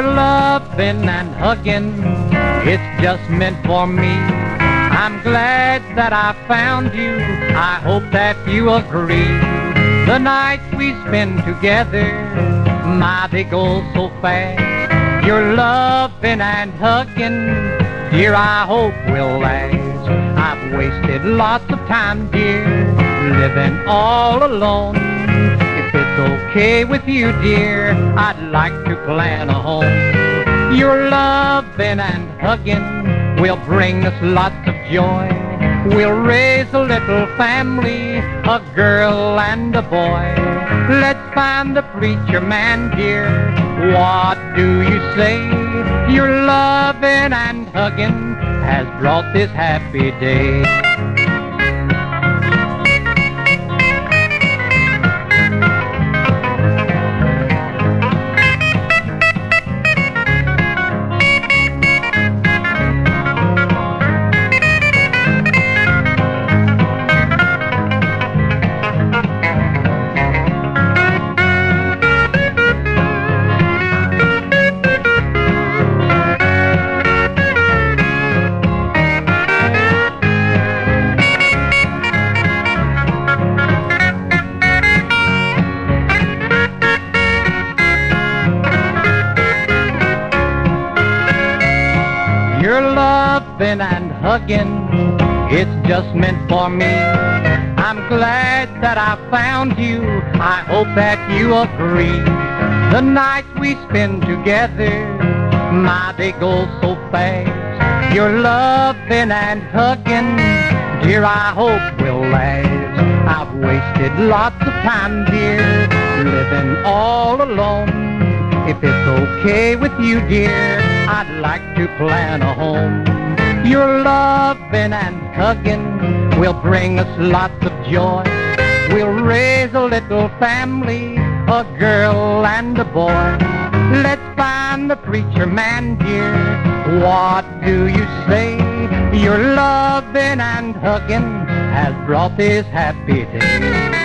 loving and hugging, it's just meant for me. I'm glad that I found you. I hope that you agree. The nights we spend together, my, they go so fast. Your loving and hugging, dear, I hope will last. I've wasted lots of time, dear, living all alone. Okay with you, dear, I'd like to plan a home. Your loving and hugging will bring us lots of joy. We'll raise a little family, a girl and a boy. Let's find the preacher man, dear. What do you say? Your loving and hugging has brought this happy day. Loving and hugging, it's just meant for me. I'm glad that I found you. I hope that you agree. The nights we spend together, my, they go so fast. Your loving and hugging, dear, I hope will last. I've wasted lots of time, dear, living all alone. If it's okay with you, dear, I'd like to plan a home. Your loving and hugging will bring us lots of joy. We'll raise a little family, a girl and a boy. Let's find the preacher man, dear. What do you say? Your loving and hugging has brought this happy day.